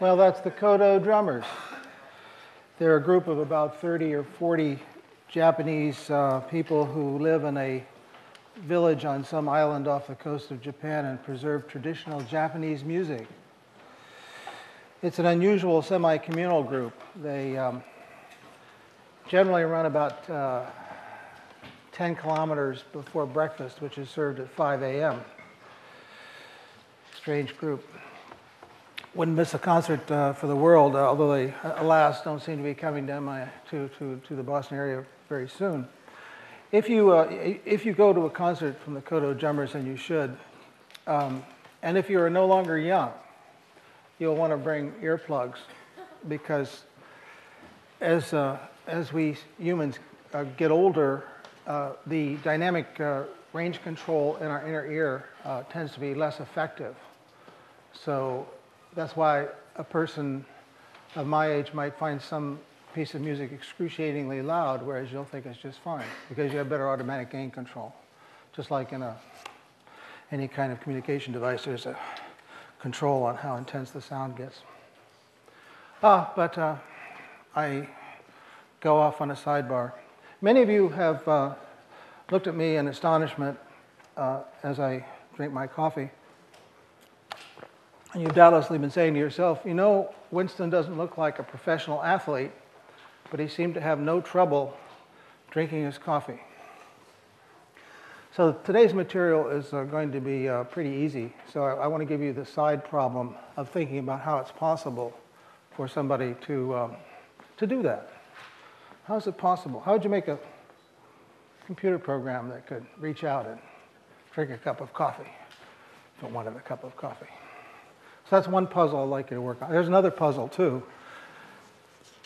Well, that's the Kodo drummers. They're a group of about 30 or 40 Japanese uh, people who live in a village on some island off the coast of Japan and preserve traditional Japanese music. It's an unusual semi communal group. They um, generally run about uh, 10 kilometers before breakfast, which is served at 5 a.m. Strange group wouldn't miss a concert uh, for the world, uh, although they, alas, don't seem to be coming down my, to, to, to the Boston area very soon. If you, uh, if you go to a concert from the Kodo Drummers, and you should, um, and if you are no longer young, you'll want to bring earplugs because as, uh, as we humans uh, get older, uh, the dynamic range control in our inner ear tends to be less effective. So that's why a person of my age might find some piece of music excruciatingly loud, whereas you'll think it's just fine because you have better automatic gain control. Just like in a, any kind of communication device, there's a control on how intense the sound gets. Ah, but uh, I go off on a sidebar. Many of you have uh, looked at me in astonishment uh, as I drink my coffee. And you've doubtlessly been saying to yourself, you know, Winston doesn't look like a professional athlete, but he seemed to have no trouble drinking his coffee. So today's material is uh, going to be uh, pretty easy. So I, I want to give you the side problem of thinking about how it's possible for somebody to, um, to do that. How is it possible? How would you make a computer program that could reach out and drink a cup of coffee if it wanted a cup of coffee? So that's one puzzle I'd like you to work on. There's another puzzle, too.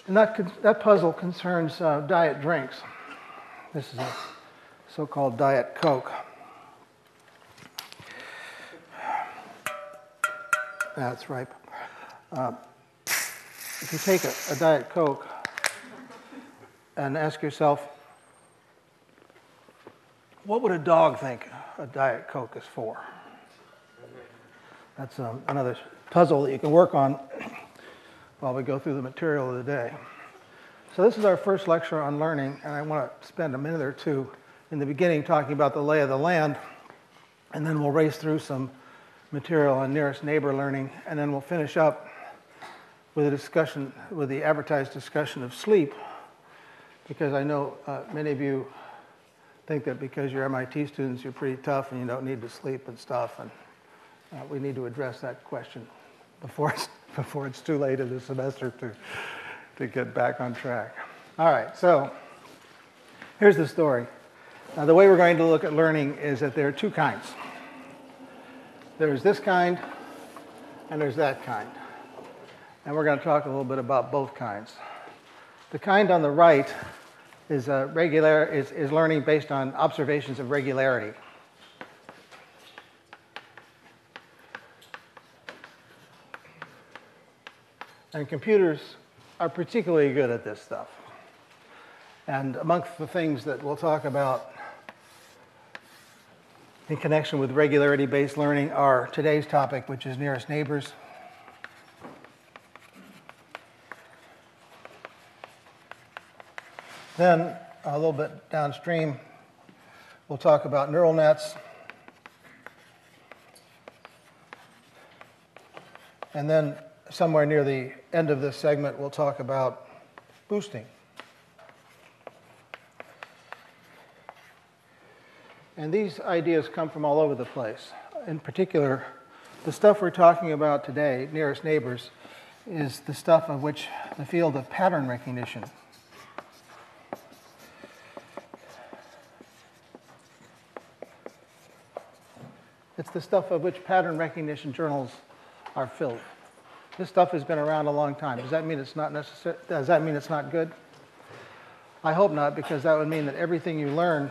And that, that puzzle concerns uh, diet drinks. This is a so called Diet Coke. That's right. Uh, if you take a, a Diet Coke and ask yourself, what would a dog think a Diet Coke is for? That's um, another puzzle that you can work on while we go through the material of the day. So this is our first lecture on learning, and I want to spend a minute or two in the beginning talking about the lay of the land, and then we'll race through some material on nearest neighbor learning, and then we'll finish up with a discussion, with the advertised discussion of sleep, because I know uh, many of you think that because you're MIT students, you're pretty tough and you don't need to sleep and stuff, and uh, we need to address that question before it's, before it's too late in the semester to, to get back on track. All right, so here's the story. Now, the way we're going to look at learning is that there are two kinds there's this kind, and there's that kind. And we're going to talk a little bit about both kinds. The kind on the right is, uh, regular, is, is learning based on observations of regularity. And computers are particularly good at this stuff. And amongst the things that we'll talk about in connection with regularity based learning are today's topic, which is nearest neighbors. Then, a little bit downstream, we'll talk about neural nets. And then somewhere near the end of this segment, we'll talk about boosting. And these ideas come from all over the place. In particular, the stuff we're talking about today, nearest neighbors, is the stuff of which the field of pattern recognition. It's the stuff of which pattern recognition journals are filled. This stuff has been around a long time. Does that mean it's not necessary? Does that mean it's not good? I hope not, because that would mean that everything you learn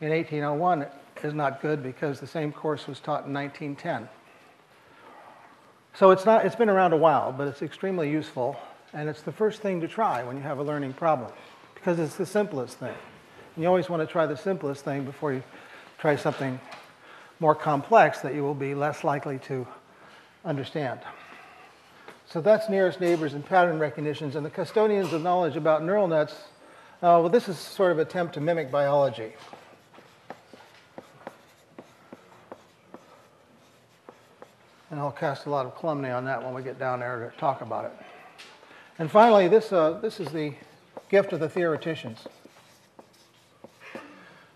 in 1801 is not good because the same course was taught in 1910. So it's not it's been around a while, but it's extremely useful and it's the first thing to try when you have a learning problem because it's the simplest thing. And you always want to try the simplest thing before you try something more complex that you will be less likely to understand. So that's nearest neighbors and pattern recognitions. And the custodians of knowledge about neural nets, uh, well, this is sort of attempt to mimic biology. And I'll cast a lot of calumny on that when we get down there to talk about it. And finally, this, uh, this is the gift of the theoreticians.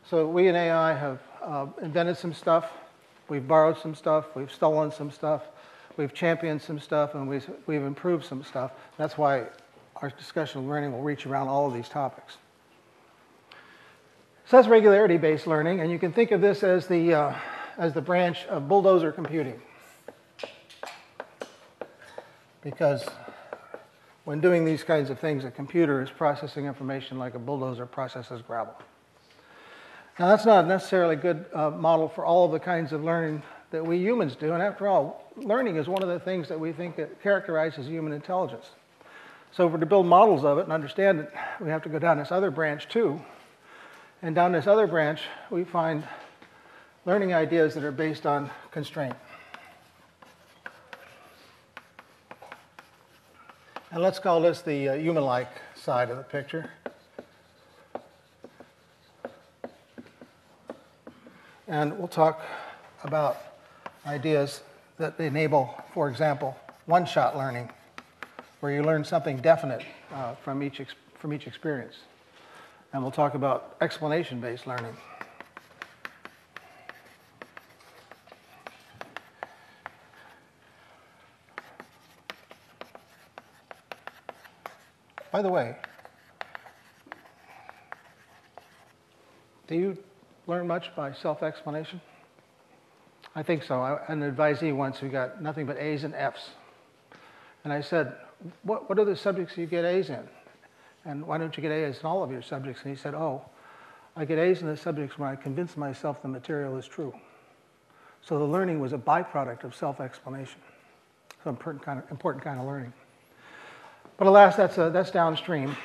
So we in AI have uh, invented some stuff, we've borrowed some stuff, we've stolen some stuff, we've championed some stuff, and we've, we've improved some stuff. That's why our discussion of learning will reach around all of these topics. So that's regularity-based learning, and you can think of this as the, uh, as the branch of bulldozer computing. Because when doing these kinds of things, a computer is processing information like a bulldozer processes gravel. Now, that's not necessarily a good uh, model for all of the kinds of learning that we humans do. And after all, learning is one of the things that we think that characterizes human intelligence. So, for to build models of it and understand it, we have to go down this other branch too. And down this other branch, we find learning ideas that are based on constraint. And let's call this the uh, human like side of the picture. And we'll talk about ideas that enable, for example, one shot learning, where you learn something definite uh, from, each from each experience. And we'll talk about explanation based learning. By the way, do you learn much by self-explanation? I think so. I, an advisee once who got nothing but A's and F's. And I said, what, what are the subjects you get A's in? And why don't you get A's in all of your subjects? And he said, oh, I get A's in the subjects when I convince myself the material is true. So the learning was a byproduct of self-explanation. So important kind of, important kind of learning. But alas, that's, a, that's downstream.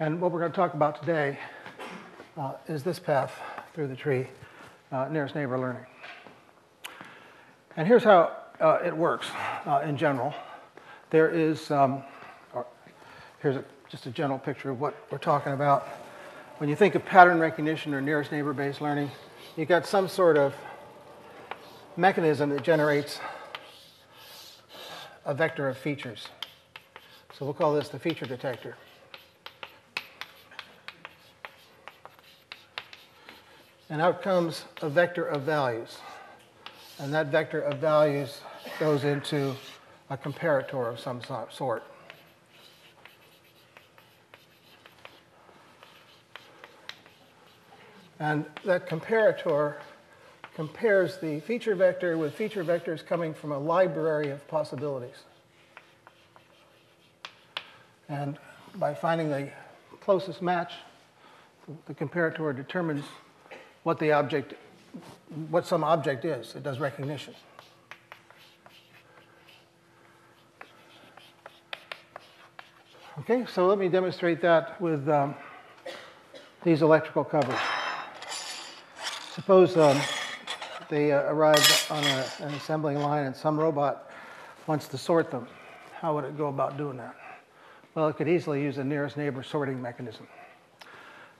And what we're going to talk about today uh, is this path through the tree, uh, nearest neighbor learning. And here's how uh, it works uh, in general. There is, um, here's a, just a general picture of what we're talking about. When you think of pattern recognition or nearest neighbor based learning, you've got some sort of mechanism that generates a vector of features. So we'll call this the feature detector. And out comes a vector of values. And that vector of values goes into a comparator of some sort. And that comparator compares the feature vector with feature vectors coming from a library of possibilities. And by finding the closest match, the comparator determines what the object, what some object is. It does recognition. Okay, so let me demonstrate that with um, these electrical covers. Suppose um, they uh, arrive on a, an assembly line and some robot wants to sort them. How would it go about doing that? Well, it could easily use a nearest neighbor sorting mechanism.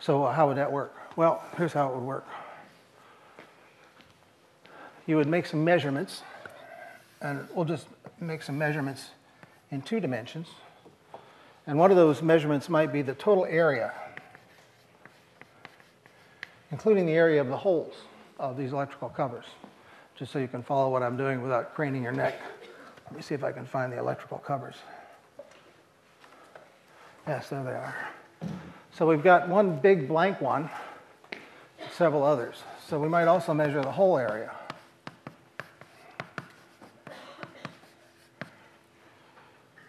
So uh, how would that work? Well, here's how it would work. You would make some measurements, and we'll just make some measurements in two dimensions. And one of those measurements might be the total area, including the area of the holes of these electrical covers, just so you can follow what I'm doing without craning your neck. Let me see if I can find the electrical covers. Yes, there they are. So we've got one big blank one, several others. So we might also measure the hole area.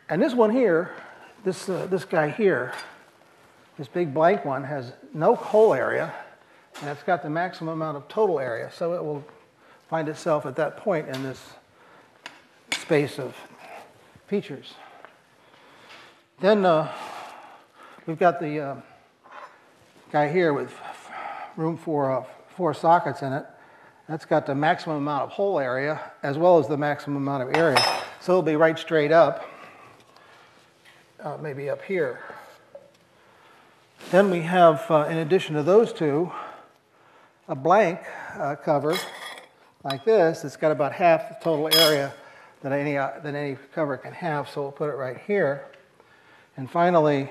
And this one here, this, uh, this guy here, this big blank one has no hole area, and it's got the maximum amount of total area. So it will find itself at that point in this space of features. Then uh, we've got the uh, guy here with room for uh, four sockets in it. That's got the maximum amount of hole area as well as the maximum amount of area. So it'll be right straight up, uh, maybe up here. Then we have, uh, in addition to those two, a blank uh, cover like this. It's got about half the total area that any, uh, that any cover can have, so we'll put it right here. And finally,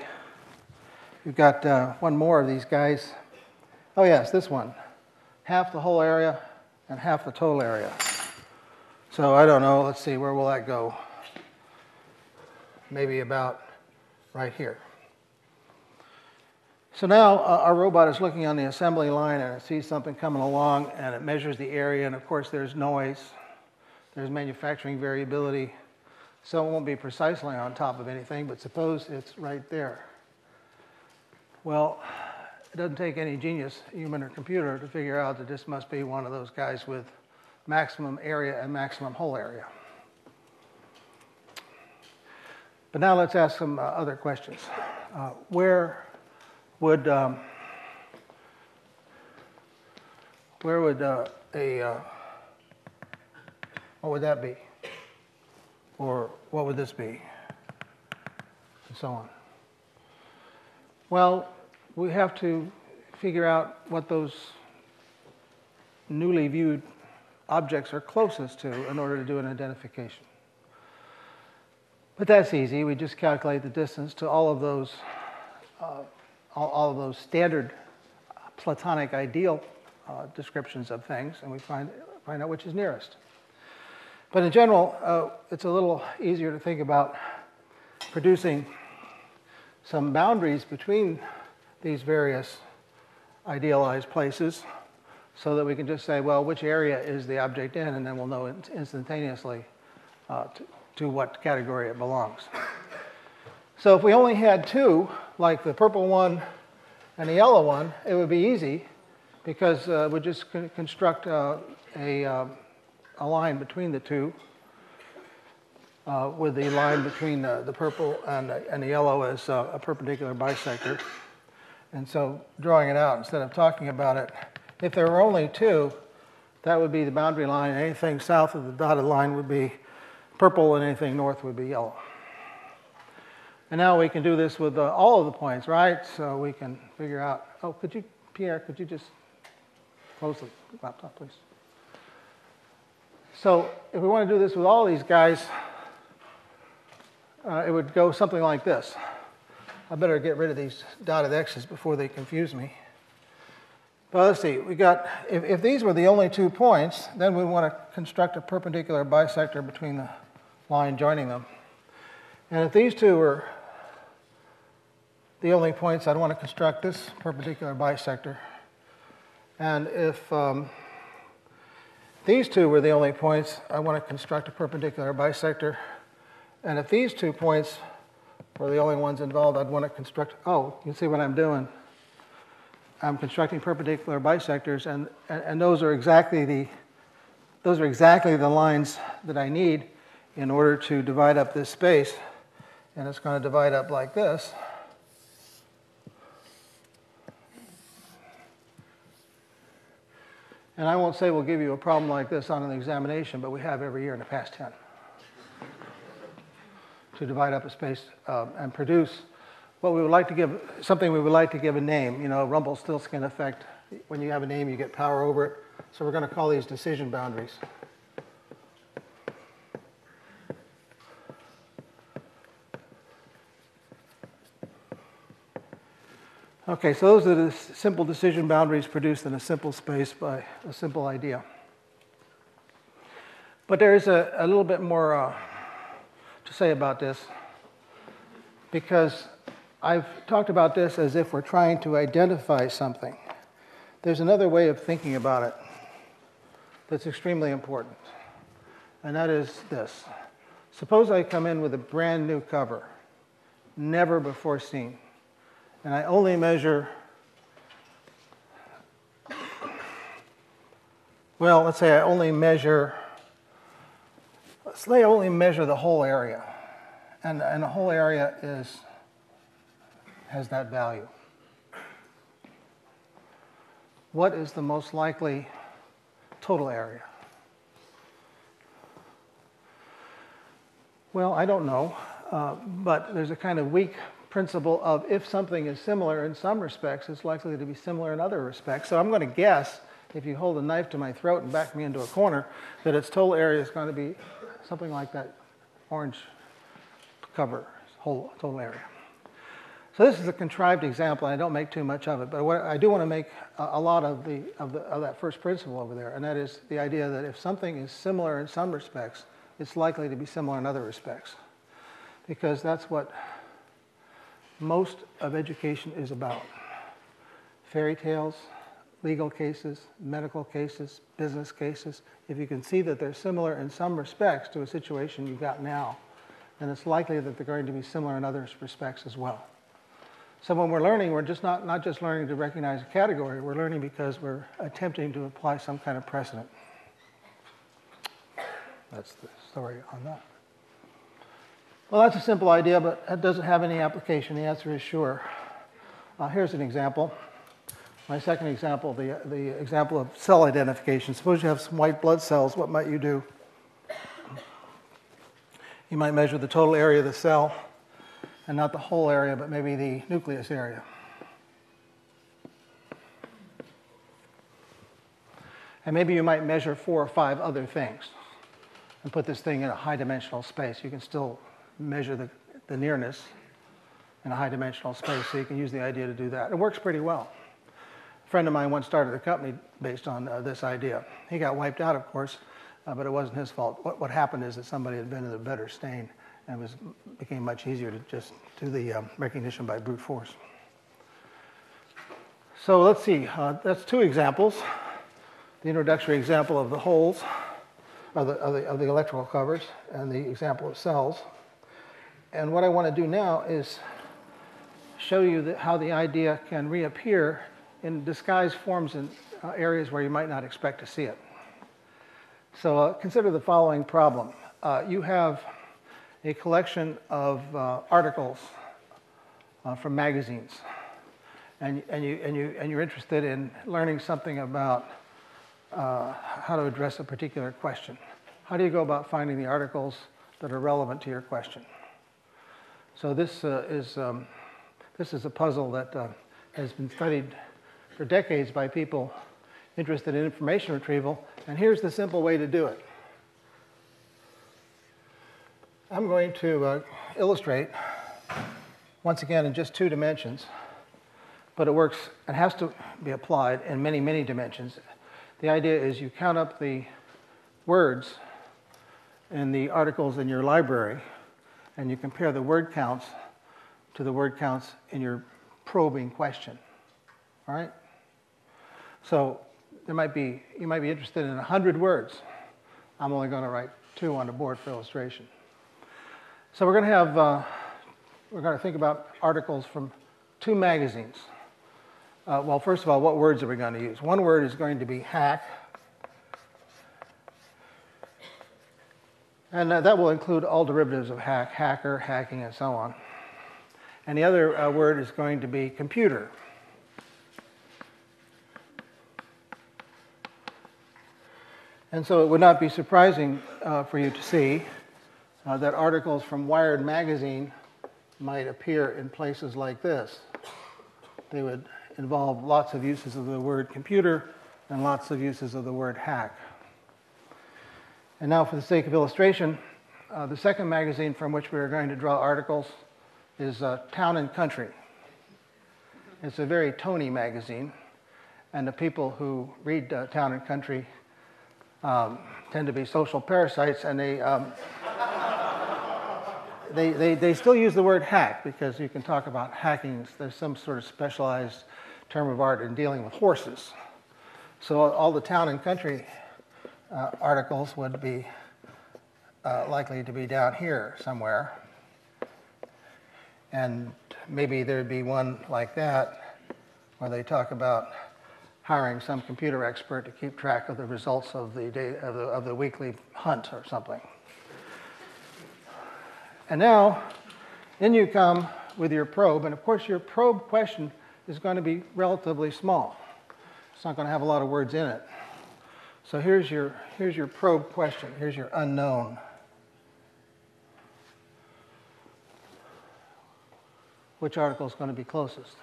we've got uh, one more of these guys. Oh, yes, this one. Half the hole area and half the total area. So I don't know, let's see, where will that go? Maybe about right here. So now uh, our robot is looking on the assembly line and it sees something coming along and it measures the area and of course there's noise, there's manufacturing variability, so it won't be precisely on top of anything, but suppose it's right there. Well, it doesn't take any genius, human or computer, to figure out that this must be one of those guys with maximum area and maximum hole area. But now let's ask some uh, other questions. Uh, where would um, where would uh, a uh, what would that be, or what would this be, and so on. Well, we have to figure out what those newly viewed objects are closest to in order to do an identification. But that's easy. We just calculate the distance to all of those, uh, all, all, of those standard Platonic ideal uh, descriptions of things, and we find, find out which is nearest. But in general, uh, it's a little easier to think about producing some boundaries between these various idealized places so that we can just say, well, which area is the object in, and then we'll know instantaneously uh, to, to what category it belongs. So if we only had two, like the purple one and the yellow one, it would be easy because uh, we'd just con- construct uh, a, uh, a line between the two uh, with the line between the, the purple and the, and the yellow as uh, a perpendicular bisector. And so drawing it out instead of talking about it, if there were only two, that would be the boundary line. Anything south of the dotted line would be purple and anything north would be yellow. And now we can do this with uh, all of the points, right? So we can figure out, oh, could you, Pierre, could you just close the laptop, please? So if we want to do this with all these guys, uh, it would go something like this. I better get rid of these dotted X's before they confuse me. But let's see, we got, if, if these were the only two points, then we want to construct a perpendicular bisector between the line joining them. And if these two were the only points, I'd want to construct this perpendicular bisector. And if um, these two were the only points, I want to construct a perpendicular bisector. And if these two points were the only ones involved, I'd want to construct, oh, you see what I'm doing. I'm constructing perpendicular bisectors, and, and, and those are exactly the those are exactly the lines that I need in order to divide up this space. And it's going to divide up like this. And I won't say we'll give you a problem like this on an examination, but we have every year in the past 10 to divide up a space um, and produce what we would like to give, something we would like to give a name. You know, Rumble still Rumpelstiltskin effect. When you have a name, you get power over it. So we're going to call these decision boundaries. Okay, so those are the simple decision boundaries produced in a simple space by a simple idea. But there is a, a little bit more uh, to say about this because I've talked about this as if we're trying to identify something. There's another way of thinking about it that's extremely important, and that is this. Suppose I come in with a brand new cover, never before seen and I only measure, well, let's say I only measure, let's say I only measure the hole area. And, and the hole area is, has that value. What is the most likely total area? Well, I don't know, uh, but there's a kind of weak principle of if something is similar in some respects, it's likely to be similar in other respects. So I'm going to guess, if you hold a knife to my throat and back me into a corner, that its total area is going to be something like that orange cover, whole total area. So this is a contrived example, and I don't make too much of it, but what, I do want to make a, a lot of, the, of, the, of that first principle over there, and that is the idea that if something is similar in some respects, it's likely to be similar in other respects. Because that's what most of education is about. Fairy tales, legal cases, medical cases, business cases. If you can see that they're similar in some respects to a situation you've got now, then it's likely that they're going to be similar in other respects as well. So when we're learning, we're just not, not just learning to recognize a category, we're learning because we're attempting to apply some kind of precedent. That's the story on that. Well, that's a simple idea, but it doesn't have any application. The answer is sure. Uh, here's an example. My second example, the, the example of cell identification. Suppose you have some white blood cells, what might you do? You might measure the total area of the cell, and not the whole area, but maybe the nucleus area. And maybe you might measure four or five other things and put this thing in a high dimensional space. You can still measure the, the nearness in a high dimensional space, so you can use the idea to do that. It works pretty well. A friend of mine once started a company based on uh, this idea. He got wiped out, of course, uh, but it wasn't his fault. What, what happened is that somebody had been in a better stain, and it was, became much easier to just do the um, recognition by brute force. So let's see, uh, that's two examples. The introductory example of the holes, of the, of the, of the electrical covers, and the example of cells. And what I want to do now is show you that how the idea can reappear in disguised forms in uh, areas where you might not expect to see it. So uh, consider the following problem. Uh, you have a collection of uh, articles uh, from magazines, and, and, you, and, you, and you're interested in learning something about uh, how to address a particular question. How do you go about finding the articles that are relevant to your question? So this uh, is um, this is a puzzle that uh, has been studied for decades by people interested in information retrieval, and here's the simple way to do it. I'm going to uh, illustrate once again in just two dimensions, but it works, it has to be applied in many, many dimensions. The idea is you count up the words in the articles in your library and you compare the word counts to the word counts in your probing question. All right? So there might be, you might be interested in 100 words. I'm only going to write two on the board for illustration. So we're going to have, uh, we're going to think about articles from two magazines. Uh, well, first of all, what words are we going to use? One word is going to be hack, And uh, that will include all derivatives of hack, hacker, hacking, and so on. And the other uh, word is going to be computer. And so it would not be surprising uh, for you to see uh, that articles from Wired magazine might appear in places like this. They would involve lots of uses of the word computer and lots of uses of the word hack. And now, for the sake of illustration, uh, the second magazine from which we are going to draw articles is uh, Town and Country. It's a very Tony magazine, and the people who read uh, Town and Country um, tend to be social parasites, and they, um, they, they, they still use the word hack because you can talk about hacking. There's some sort of specialized term of art in dealing with horses. So all the Town and Country uh, articles would be uh, likely to be down here somewhere. And maybe there'd be one like that where they talk about hiring some computer expert to keep track of the results of the, day, of the, of the weekly hunt or something. And now, in you come with your probe, and of course, your probe question is going to be relatively small. It's not going to have a lot of words in it. So here's your, here's your probe question. Here's your unknown. Which article is going to be closest?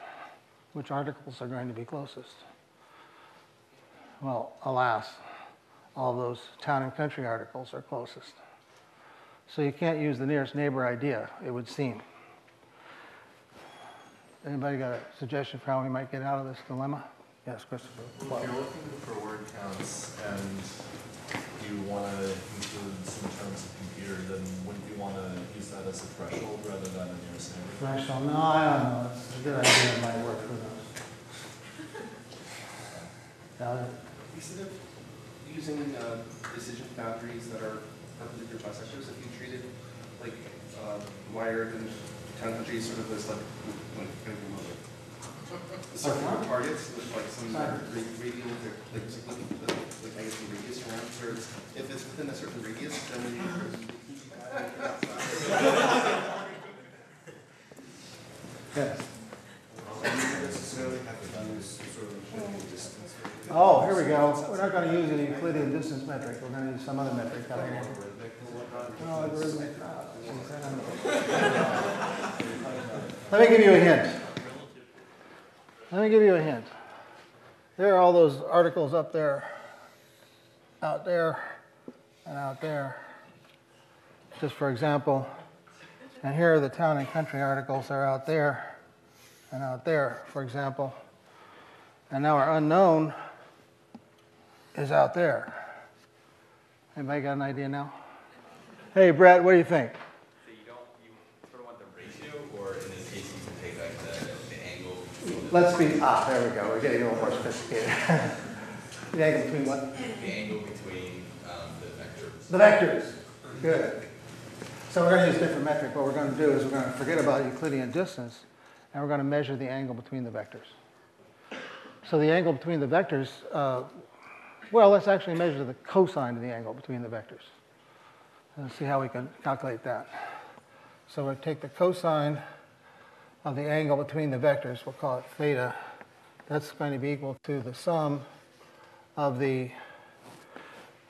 Which articles are going to be closest? Well, alas, all those town and country articles are closest. So you can't use the nearest neighbor idea, it would seem. Anybody got a suggestion for how we might get out of this dilemma? Yes, Christopher. If you're looking for word counts and you want to include some terms of computer, then wouldn't you want to use that as a threshold rather than a nearest neighbor? Threshold, no, I don't know, it's a good idea, it might work for those. Instead of using uh, decision boundaries that are perpendicular bisectors, if you treated like uh, wired and town country sort of as like, like, kind of like circular targets with like some Sorry. ra- radial, like, like, like, like, I guess the radius around, where it's, if it's within a certain radius, then we. yes. You don't necessarily have to use sort of Euclidean distance. Oh, here we go. We're not going to use an Euclidean distance metric. We're going to use some other metric. I don't know. Oh, algorithmic. geez, I don't know. Let me give you a hint. Let me give you a hint. There are all those articles up there, out there, and out there. Just for example, and here are the town and country articles. that are out there and out there, for example. And now our unknown is out there. Anybody got an idea now? Hey, Brett, what do you think? So you don't, you sort of want the ratio, or in this case, you can take like the, the angle between Let's be, ah, there we go. We're getting a little more sophisticated. the angle between what? the angle between um, the vectors. The vectors. Good. So we're going to use different metric. What we're going to do is we're going to forget about Euclidean distance, and we're going to measure the angle between the vectors. So the angle between the vectors, uh, well, let's actually measure the cosine of the angle between the vectors. Let's see how we can calculate that. So we'll take the cosine of the angle between the vectors, we'll call it theta. That's going to be equal to the sum of the,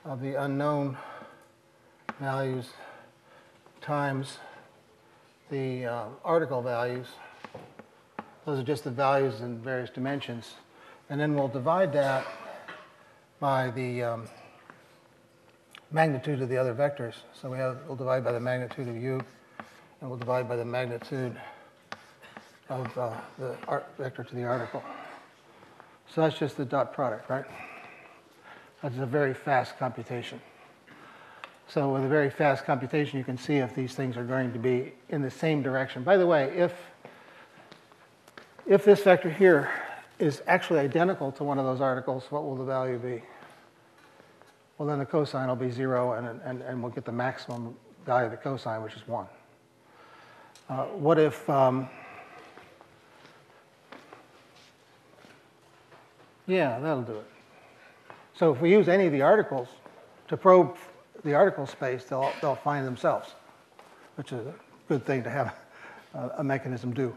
of the unknown values times the uh, article values. Those are just the values in various dimensions. And then we'll divide that by the um, magnitude of the other vectors. So we have, we'll divide by the magnitude of u, and we'll divide by the magnitude of uh, the art vector to the article. So that's just the dot product, right? That's a very fast computation. So with a very fast computation, you can see if these things are going to be in the same direction. By the way, if, if this vector here is actually identical to one of those articles, what will the value be? Well, then the cosine will be zero, and, and, and we'll get the maximum value of the cosine, which is one. Uh, what if, um, yeah, that'll do it. So if we use any of the articles to probe the article space, they'll, they'll find themselves, which is a good thing to have a, a mechanism do.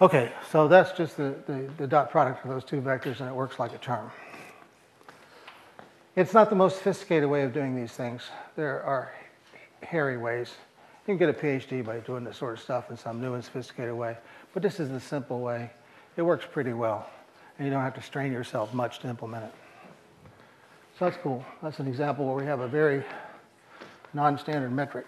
Okay, so that's just the, the, the dot product of those two vectors, and it works like a charm. It's not the most sophisticated way of doing these things. There are hairy ways. You can get a PhD by doing this sort of stuff in some new and sophisticated way, but this is the simple way. It works pretty well, and you don't have to strain yourself much to implement it. So that's cool. That's an example where we have a very non-standard metric.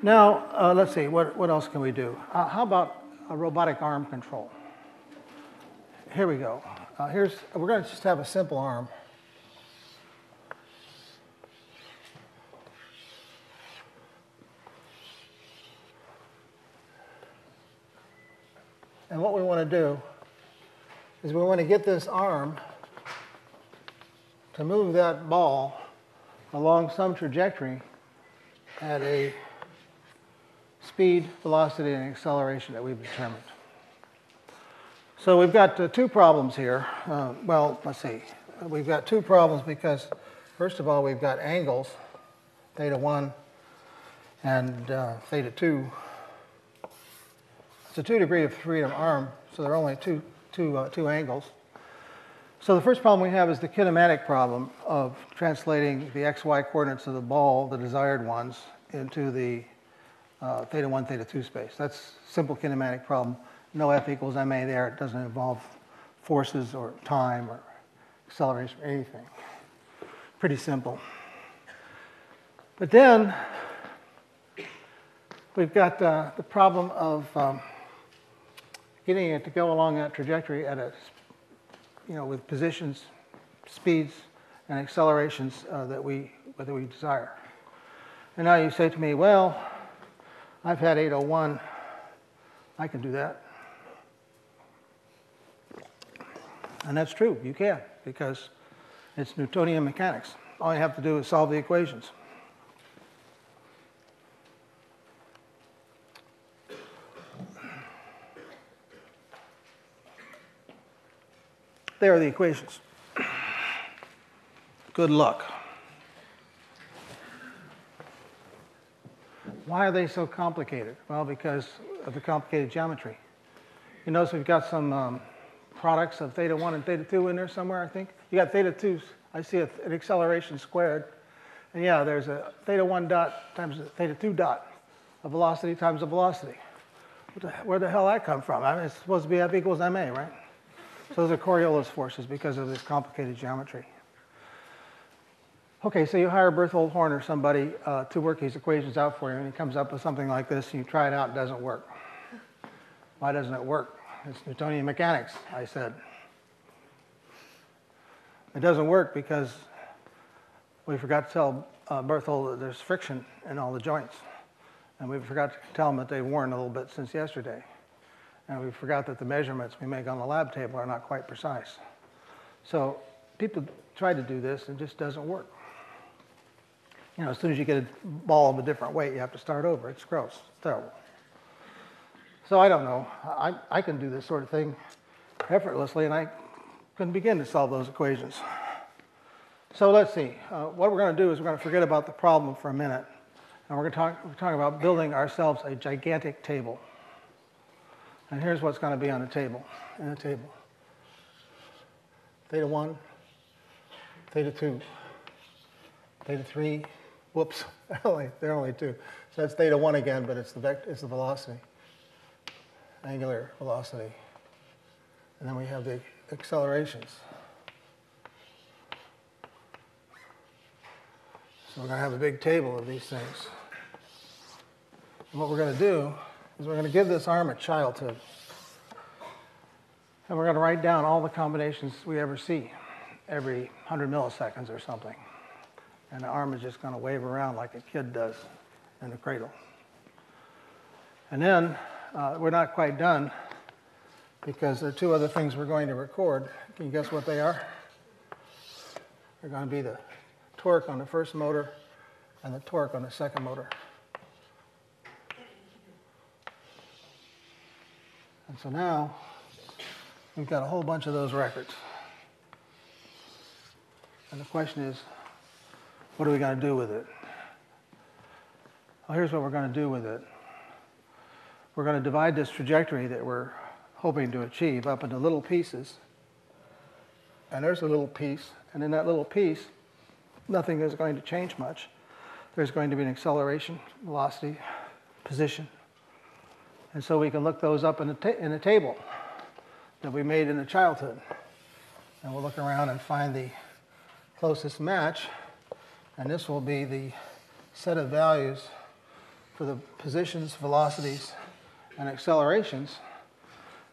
Now, uh, let's see, what, what else can we do? Uh, how about a robotic arm control? Here we go. Uh, here's, we're going to just have a simple arm. And what we want to do is we want to get this arm to move that ball along some trajectory at a speed, velocity, and acceleration that we've determined. So we've got uh, two problems here. Uh, well, let's see. We've got two problems because, first of all, we've got angles, theta 1 and uh, theta 2. It's a two degree of freedom arm, so there are only two, two, uh, two angles. So the first problem we have is the kinematic problem of translating the xy coordinates of the ball, the desired ones, into the uh, theta 1, theta 2 space. That's simple kinematic problem. No F equals ma there. It doesn't involve forces or time or acceleration or anything. Pretty simple. But then we've got uh, the problem of um, getting it to go along that trajectory at a, you know, with positions, speeds, and accelerations uh, that we that we desire. And now you say to me, well, I've had 801. I can do that. And that's true. You can because it's Newtonian mechanics. All you have to do is solve the equations. There are the equations. Good luck. Why are they so complicated? Well, because of the complicated geometry. You notice we've got some um, products of theta 1 and theta 2 in there somewhere, I think. You got theta 2, I see a, an acceleration squared. And yeah, there's a theta 1 dot times theta 2 dot, a velocity times a velocity. Where the hell that come from? I mean, it's supposed to be F equals ma, right? So those are Coriolis forces because of this complicated geometry. Okay, so you hire Berthold Horn or somebody uh, to work these equations out for you, and he comes up with something like this, and you try it out, it doesn't work. Why doesn't it work? It's Newtonian mechanics, I said. It doesn't work because we forgot to tell uh, Berthold that there's friction in all the joints. And we forgot to tell him that they've worn a little bit since yesterday. And we forgot that the measurements we make on the lab table are not quite precise. So people try to do this, and it just doesn't work. You know, as soon as you get a ball of a different weight, you have to start over. It's gross. It's terrible. So I don't know. I, I can do this sort of thing effortlessly, and I couldn't begin to solve those equations. So let's see. Uh, what we're going to do is we're going to forget about the problem for a minute, and we're going to talk, talking about building ourselves a gigantic table. And here's what's going to be on the table, in the table. Theta 1, theta 2, theta 3, whoops, are only two. So that's theta 1 again, but it's the, vector, it's the velocity, angular velocity. And then we have the accelerations. So we're going to have a big table of these things. And what we're going to do is we're going to give this arm a childhood. And we're going to write down all the combinations we ever see every 100 milliseconds or something. And the arm is just going to wave around like a kid does in the cradle. And then uh, we're not quite done because there are two other things we're going to record. Can you guess what they are? They're going to be the torque on the first motor and the torque on the second motor. And so now we've got a whole bunch of those records. And the question is, what are we going to do with it? Well, here's what we're going to do with it. We're going to divide this trajectory that we're hoping to achieve up into little pieces. And there's a little piece, and in that little piece, nothing is going to change much. There's going to be an acceleration, velocity, position. And so we can look those up in a, ta- in a table that we made in the childhood. And we'll look around and find the closest match. And this will be the set of values for the positions, velocities, and accelerations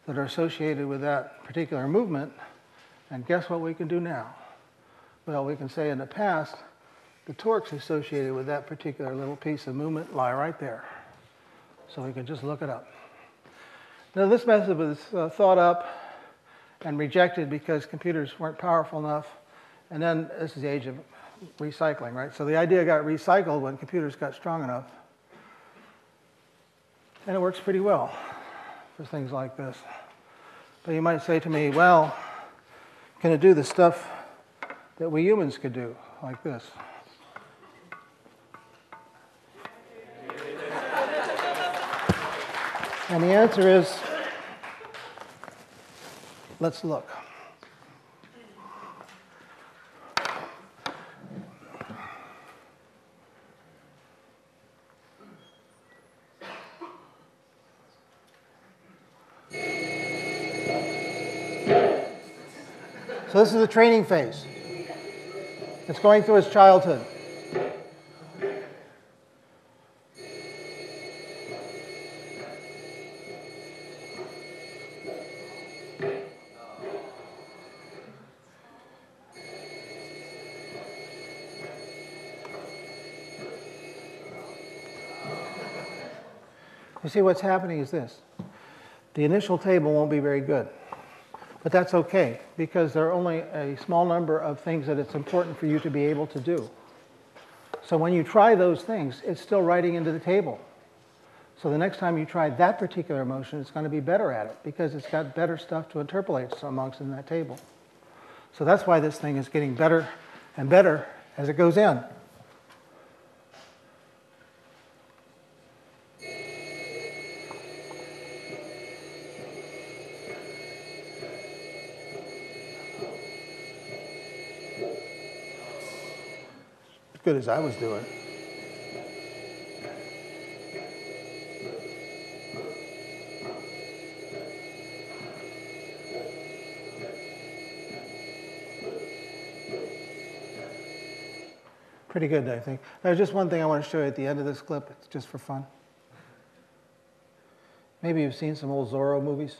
that are associated with that particular movement. And guess what we can do now? Well, we can say in the past, the torques associated with that particular little piece of movement lie right there. So we can just look it up. Now, this method was uh, thought up and rejected because computers weren't powerful enough. And then this is the age of recycling, right? So the idea got recycled when computers got strong enough. And it works pretty well for things like this. But you might say to me, well, can it do the stuff that we humans could do, like this? And the answer is let's look. So this is the training phase. It's going through his childhood. You see, what's happening is this the initial table won't be very good. But that's okay because there are only a small number of things that it's important for you to be able to do. So when you try those things, it's still writing into the table. So the next time you try that particular motion, it's going to be better at it because it's got better stuff to interpolate amongst in that table. So that's why this thing is getting better and better as it goes in. As good as I was doing. Pretty good, I think. There's just one thing I want to show you at the end of this clip. It's just for fun. Maybe you've seen some old Zorro movies.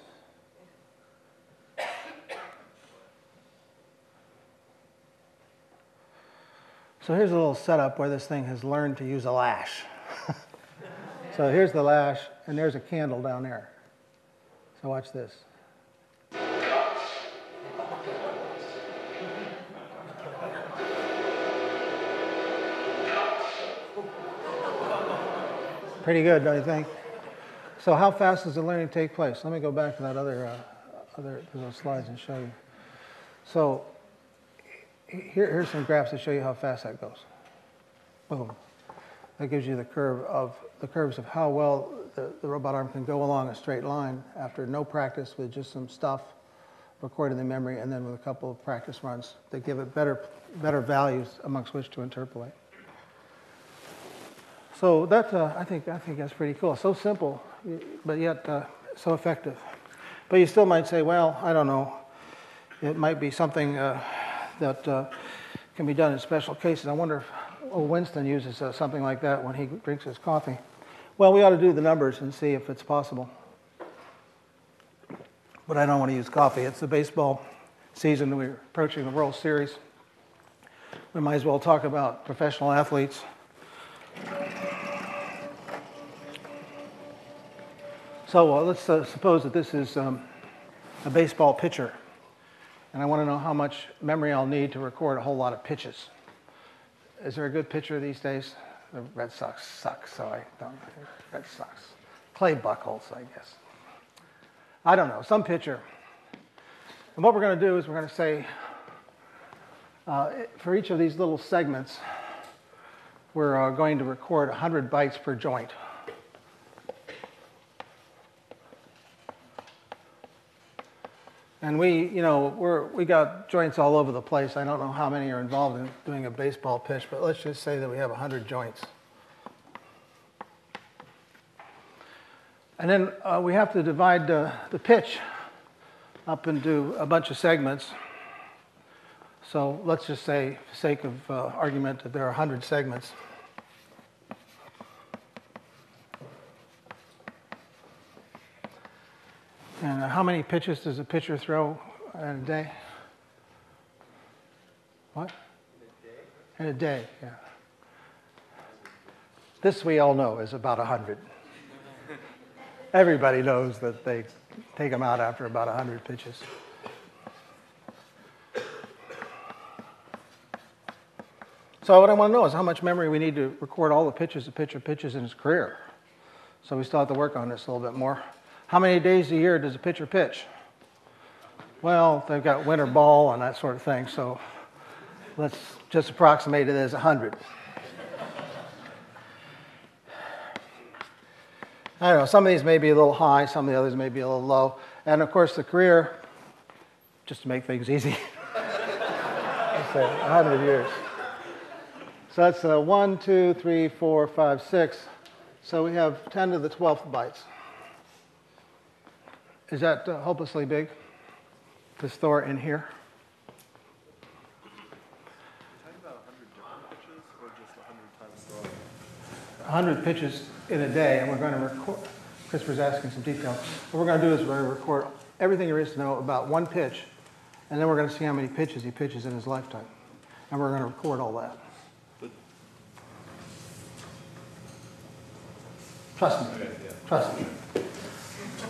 So here's a little setup where this thing has learned to use a lash. so here's the lash, and there's a candle down there. So watch this. Pretty good, don't you think? So how fast does the learning take place? Let me go back to that other, uh, other those slides and show you. So here, here's some graphs to show you how fast that goes. Boom. That gives you the curve of the curves of how well the, the robot arm can go along a straight line after no practice with just some stuff recorded in the memory and then with a couple of practice runs that give it better, better values amongst which to interpolate. So that, uh, I, think, I think that's pretty cool. So simple, but yet uh, so effective. But you still might say, well, I don't know. It might be something uh, that uh, can be done in special cases. I wonder if old Winston uses uh, something like that when he drinks his coffee. Well, we ought to do the numbers and see if it's possible. But I don't want to use coffee. It's the baseball season. We're approaching the World Series. We might as well talk about professional athletes. So uh, let's uh, suppose that this is um, a baseball pitcher, and I want to know how much memory I'll need to record a whole lot of pitches. Is there a good pitcher these days? The Red Sox suck, so I don't. Red Sox. Clay Buchholz, I guess. I don't know, some pitcher. And what we're going to do is we're going to say, uh, for each of these little segments, we're uh, going to record 100 bytes per joint. And we, you know, we're, we got joints all over the place. I don't know how many are involved in doing a baseball pitch, but let's just say that we have 100 joints. And then uh, we have to divide uh, the pitch up into a bunch of segments. So let's just say, for sake of uh, argument, that there are 100 segments. And how many pitches does a pitcher throw in a day? What? In a day, In a day, yeah. This we all know is about 100. Everybody knows that they take them out after about 100 pitches. So what I want to know is how much memory we need to record all the pitches a pitcher pitches in his career. So we still have to work on this a little bit more. How many days a year does a pitcher pitch? Well, they've got winter ball and that sort of thing, so let's just approximate it as 100. I don't know, some of these may be a little high, some of the others may be a little low. And of course, the career, just to make things easy, say 100 years. So that's uh, 1, 2, 3, 4, 5, 6. So we have 10 to the 12th bytes. Is that uh, hopelessly big to store in here? Hundred pitches in a day, and we're going to record. Christopher's asking some details. What we're going to do is we're going to record everything there is to know about one pitch, and then we're going to see how many pitches he pitches in his lifetime, and we're going to record all that. Trust me. Trust me.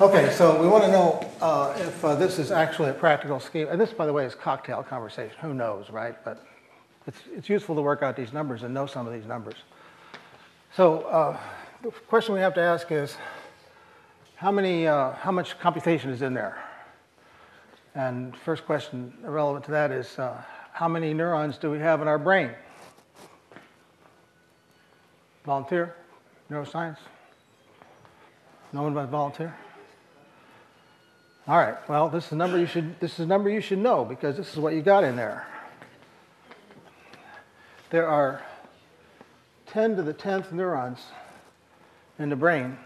Okay, so we want to know uh, if uh, this is actually a practical scheme. And this, by the way, is cocktail conversation. Who knows, right? But it's, it's useful to work out these numbers and know some of these numbers. So uh, the question we have to ask is, how many, uh, how much computation is in there? And first question relevant to that is, uh, how many neurons do we have in our brain? Volunteer? Neuroscience? No one but volunteer? All right. Well, this is a number you should this is a number you should know because this is what you got in there. There are 10 to the 10th neurons in the brain,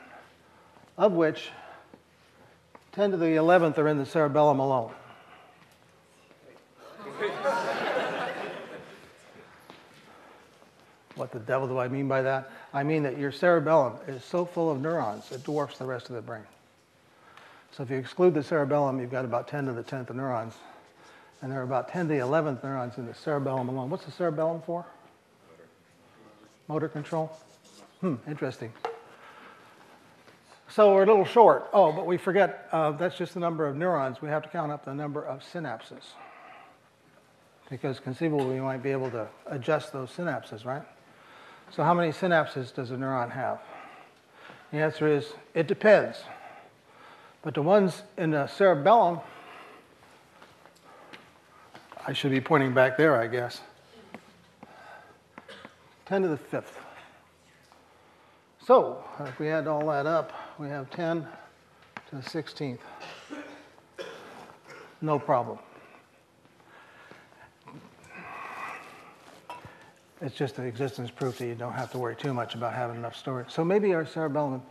of which 10 to the 11th are in the cerebellum alone. what the devil do I mean by that? I mean that your cerebellum is so full of neurons it dwarfs the rest of the brain. So if you exclude the cerebellum, you've got about 10 to the 10th neurons. And there are about 10 to the 11th neurons in the cerebellum alone. What's the cerebellum for? Motor control? Hmm, interesting. So we're a little short. Oh, but we forget uh, that's just the number of neurons. We have to count up the number of synapses. Because conceivably we might be able to adjust those synapses, right? So how many synapses does a neuron have? The answer is it depends. But the ones in the cerebellum, I should be pointing back there, I guess. 10 to the fifth. So if we add all that up, we have 10 to the 16th. No problem. It's just an existence proof that you don't have to worry too much about having enough storage. So maybe our cerebellum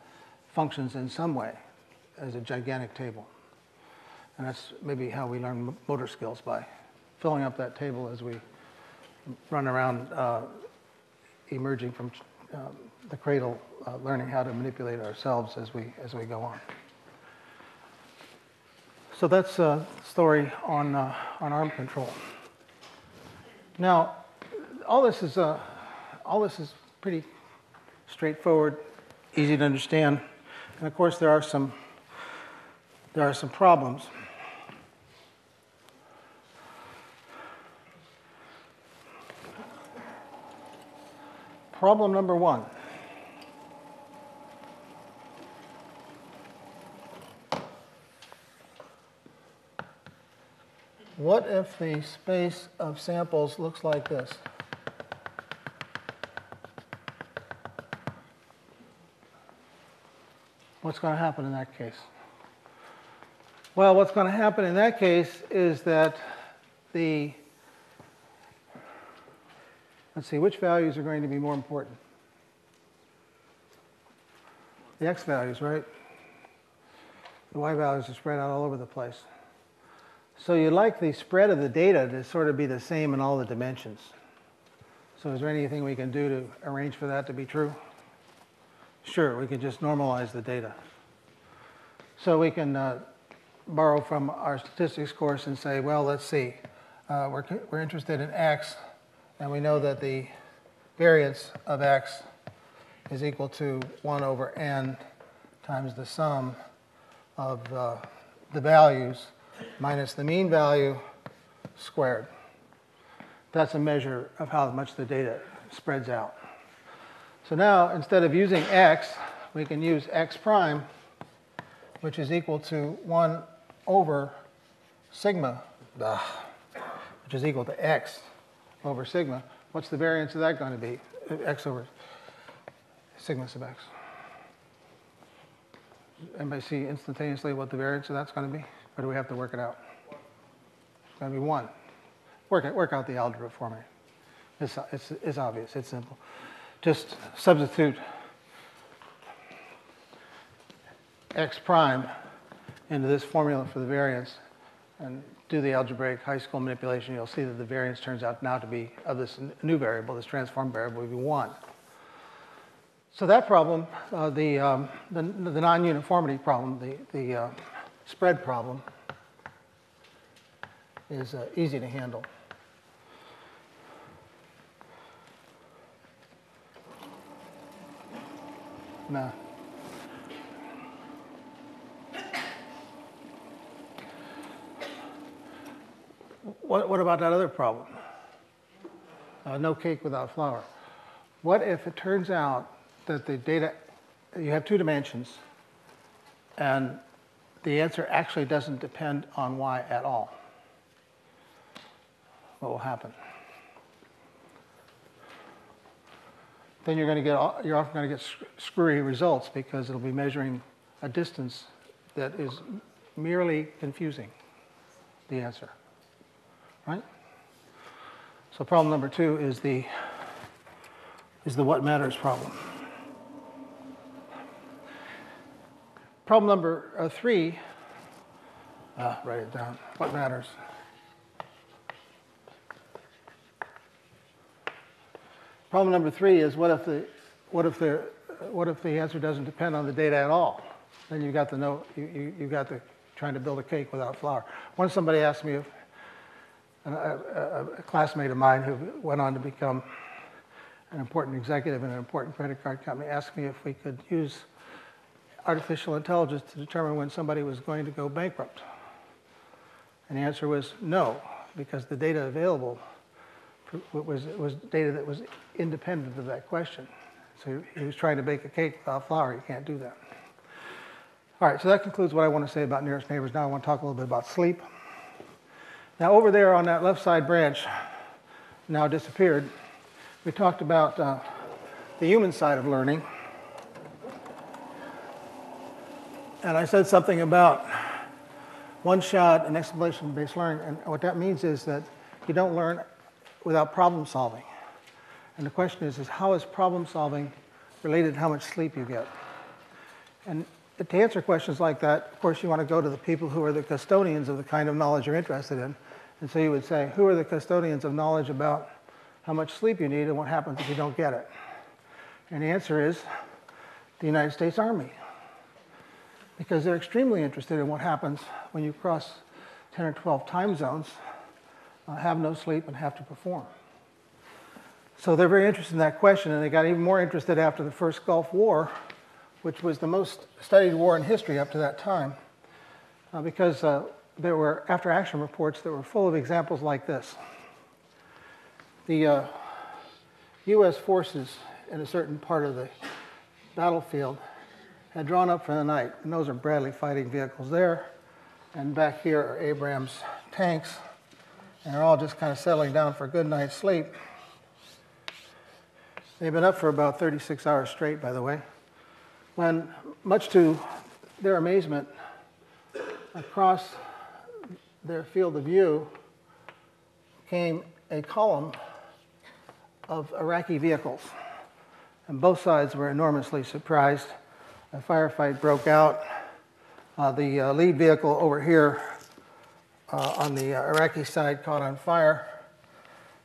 functions in some way as a gigantic table. And that's maybe how we learn motor skills by filling up that table as we run around uh, emerging from uh, the cradle, uh, learning how to manipulate ourselves as we, as we go on. So that's a story on, uh, on arm control. Now, all this is uh, all this is pretty straightforward, easy to understand, and of course there are some there are some problems. Problem number one. What if the space of samples looks like this? What's going to happen in that case? Well, what's going to happen in that case is that the, let's see, which values are going to be more important? The x values, right? The y values are spread out all over the place. So you'd like the spread of the data to sort of be the same in all the dimensions. So is there anything we can do to arrange for that to be true? Sure, we can just normalize the data. So we can uh, borrow from our statistics course and say, well, let's see, uh, we're, we're interested in x, and we know that the variance of x is equal to 1 over n times the sum of uh, the values minus the mean value squared. That's a measure of how much the data spreads out. So now, instead of using x, we can use x prime, which is equal to 1 over sigma, which is equal to x over sigma. What's the variance of that going to be? x over sigma sub x. Anybody see instantaneously what the variance of that's going to be? Or do we have to work it out? It's going to be 1. Work, it, work out the algebra for me. It's, it's, it's obvious. It's simple just substitute x prime into this formula for the variance and do the algebraic high school manipulation, you'll see that the variance turns out now to be of this new variable, this transformed variable, would be 1. So that problem, uh, the, um, the, the non-uniformity problem, the, the uh, spread problem, is uh, easy to handle. Now, what, what about that other problem? Uh, no cake without flour. What if it turns out that the data, you have two dimensions, and the answer actually doesn't depend on y at all? What will happen? Then you're going to get you're often going to get screwy results because it'll be measuring a distance that is merely confusing the answer, right? So problem number two is the, is the what matters problem. Problem number uh, three, uh, write it down, what matters? Problem number three is what if the, what if the, what if the answer doesn't depend on the data at all? Then you've got the no, you, you, you got the trying to build a cake without flour. Once somebody asked me if, a, a, classmate of mine who went on to become an important executive in an important credit card company asked me if we could use artificial intelligence to determine when somebody was going to go bankrupt. And the answer was no, because the data available was, was data that was independent of that question. So he was trying to bake a cake without flour. You can't do that. All right, so that concludes what I want to say about nearest neighbors. Now I want to talk a little bit about sleep. Now, over there on that left side branch, now disappeared, we talked about uh, the human side of learning. And I said something about one shot and explanation based learning. And what that means is that you don't learn without problem solving. And the question is, is how is problem solving related to how much sleep you get? And to answer questions like that, of course, you want to go to the people who are the custodians of the kind of knowledge you're interested in. And so you would say, who are the custodians of knowledge about how much sleep you need and what happens if you don't get it? And the answer is the United States Army. Because they're extremely interested in what happens when you cross 10 or 12 time zones, uh, have no sleep, and have to perform. So they're very interested in that question, and they got even more interested after the first Gulf War, which was the most studied war in history up to that time, uh, because uh, there were after action reports that were full of examples like this. The uh, U.S. forces in a certain part of the battlefield had drawn up for the night, and those are Bradley fighting vehicles there, and back here are Abrams tanks, and they're all just kind of settling down for a good night's sleep. They've been up for about 36 hours straight, by the way, when, much to their amazement, across their field of view came a column of Iraqi vehicles. And both sides were enormously surprised. A firefight broke out. Uh, the uh, lead vehicle over here uh, on the uh, Iraqi side caught on fire.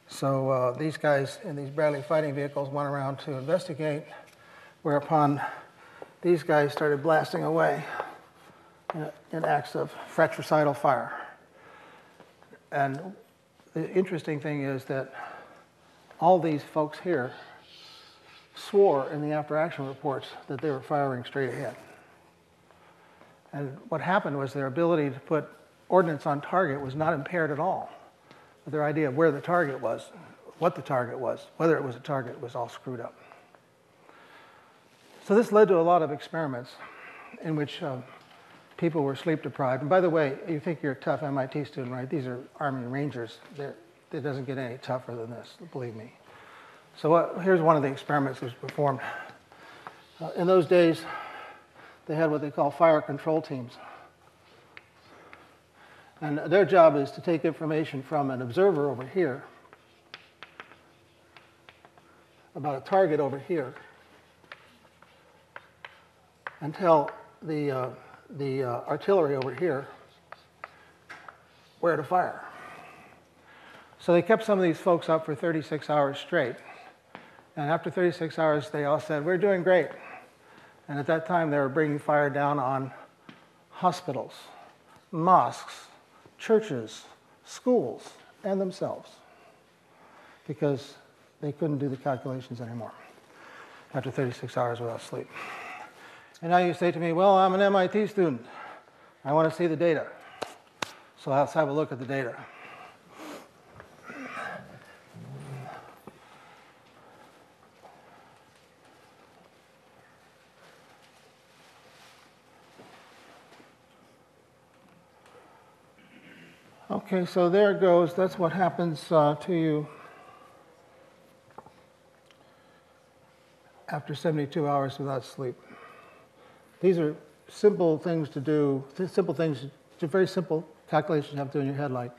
So uh, these guys in these Bradley fighting vehicles went around to investigate, whereupon these guys started blasting away in, in acts of fratricidal fire. And the interesting thing is that all these folks here swore in the after action reports that they were firing straight ahead. And what happened was their ability to put ordnance on target was not impaired at all. But Their idea of where the target was, what the target was, whether it was a target was all screwed up. So this led to a lot of experiments in which um, people were sleep deprived. And by the way, you think you're a tough MIT student, right? These are Army Rangers. They're, it doesn't get any tougher than this, believe me. So here's one of the experiments that was performed. Uh, in those days, they had what they call fire control teams. And their job is to take information from an observer over here about a target over here and tell the, uh, the uh, artillery over here where to fire. So they kept some of these folks up for 36 hours straight. And after 36 hours, they all said, We're doing great. And at that time, they were bringing fire down on hospitals, mosques, churches, schools, and themselves because they couldn't do the calculations anymore after 36 hours without sleep. And now you say to me, Well, I'm an MIT student. I want to see the data. So let's have a look at the data. Okay, so there it goes. That's what happens uh, to you after 72 hours without sleep. These are simple things to do, simple things, very simple calculations you have to do in your head, like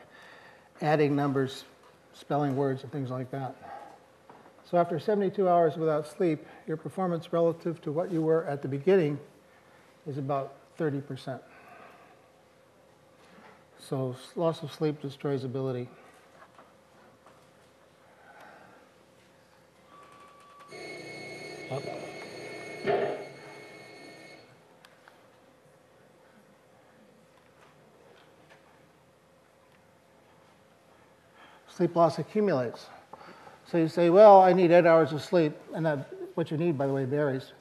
adding numbers, spelling words, and things like that. So after 72 hours without sleep, your performance relative to what you were at the beginning is about 30%. So loss of sleep destroys ability. Up. Sleep loss accumulates. So you say, well, I need eight hours of sleep, and that, what you need, by the way, varies.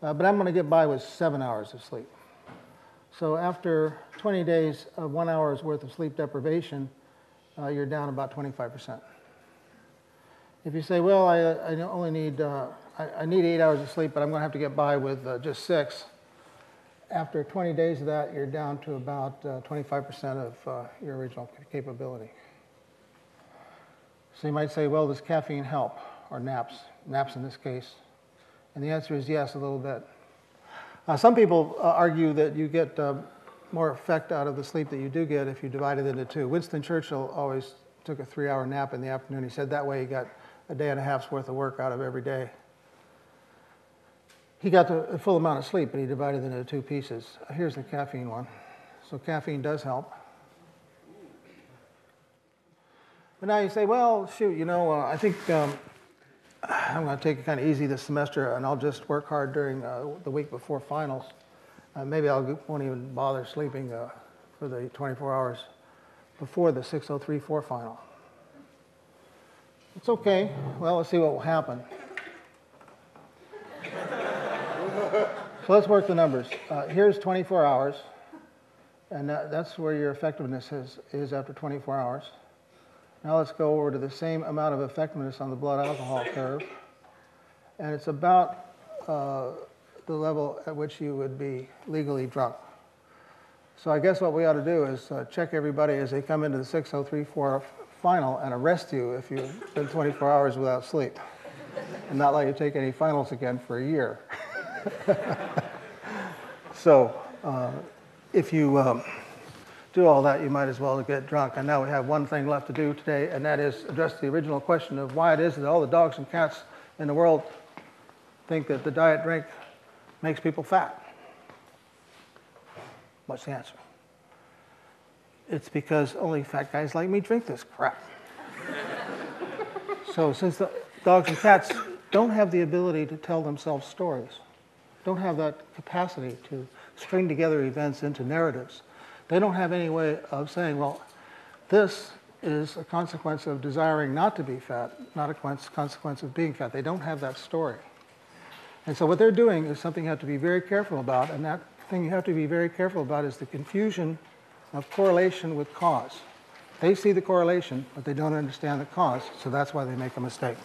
Uh, but I'm going to get by with seven hours of sleep. So after 20 days of one hour's worth of sleep deprivation, uh, you're down about 25%. If you say, well, I, I only need, uh, I, I need eight hours of sleep, but I'm going to have to get by with uh, just six, after 20 days of that, you're down to about uh, 25% of uh, your original capability. So you might say, well, does caffeine help, or naps, naps in this case? And the answer is yes, a little bit. Uh, some people uh, argue that you get uh, more effect out of the sleep that you do get if you divide it into two. Winston Churchill always took a three hour nap in the afternoon. He said that way he got a day and a half's worth of work out of every day. He got the full amount of sleep, but he divided it into two pieces. Here's the caffeine one. So caffeine does help. But now you say, well, shoot, you know, uh, I think um, I'm going to take it kind of easy this semester and I'll just work hard during uh, the week before finals. Uh, maybe I won't even bother sleeping uh, for the 24 hours before the 6034 final. It's okay. Well, let's see what will happen. so let's work the numbers. Uh, here's 24 hours, and that, that's where your effectiveness is, is after 24 hours. Now let's go over to the same amount of effectiveness on the blood alcohol curve. And it's about uh, the level at which you would be legally drunk. So I guess what we ought to do is uh, check everybody as they come into the 6034 final and arrest you if you've been 24 hours without sleep and not let you take any finals again for a year. so uh, if you um, do all that, you might as well get drunk. And now we have one thing left to do today, and that is address the original question of why it is that all the dogs and cats in the world think that the diet drink makes people fat. What's the answer? It's because only fat guys like me drink this crap. so, since the dogs and cats don't have the ability to tell themselves stories, don't have that capacity to string together events into narratives, they don't have any way of saying, well, this is a consequence of desiring not to be fat, not a consequence of being fat. They don't have that story. And so what they're doing is something you have to be very careful about, and that thing you have to be very careful about is the confusion of correlation with cause. They see the correlation, but they don't understand the cause, so that's why they make a mistake.